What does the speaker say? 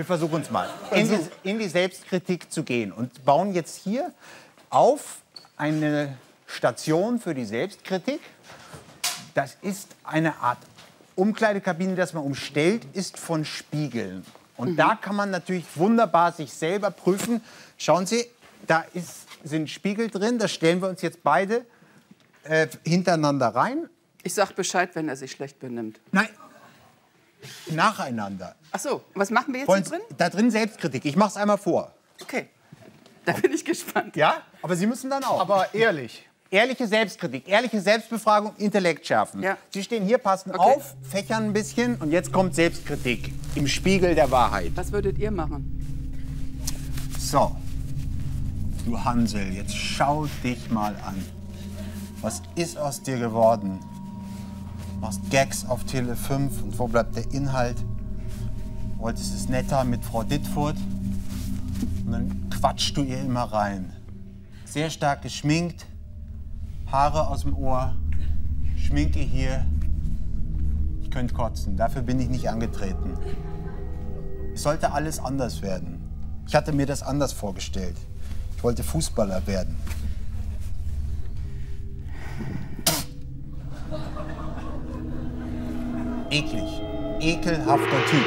Wir versuchen es mal. In die, in die Selbstkritik zu gehen und bauen jetzt hier auf eine Station für die Selbstkritik. Das ist eine Art Umkleidekabine, das man umstellt ist von Spiegeln. Und da kann man natürlich wunderbar sich selber prüfen. Schauen Sie, da ist, sind Spiegel drin. Da stellen wir uns jetzt beide äh, hintereinander rein. Ich sag Bescheid, wenn er sich schlecht benimmt. Nein, nacheinander. Ach so, was machen wir jetzt Wollen drin? Da drin Selbstkritik. Ich mache es einmal vor. Okay, da bin ich gespannt. Ja? Aber Sie müssen dann auch. Aber ehrlich. Ehrliche Selbstkritik, ehrliche Selbstbefragung, Intellekt schärfen. Ja. Sie stehen hier, passen Okay. auf, fächern ein bisschen und jetzt kommt Selbstkritik im Spiegel der Wahrheit. Was würdet ihr machen? So, du Hansel, jetzt schau dich mal an. Was ist aus dir geworden? Machst Gags auf Tele 5 und wo bleibt der Inhalt? Wolltest es netter mit Frau Dittfurt und dann quatschst du ihr immer rein. Sehr stark geschminkt, Haare aus dem Ohr, Schminke hier. Ich könnte kotzen, dafür bin ich nicht angetreten. Es sollte alles anders werden. Ich hatte mir das anders vorgestellt. Ich wollte Fußballer werden. Eklig. Ekelhafter Typ.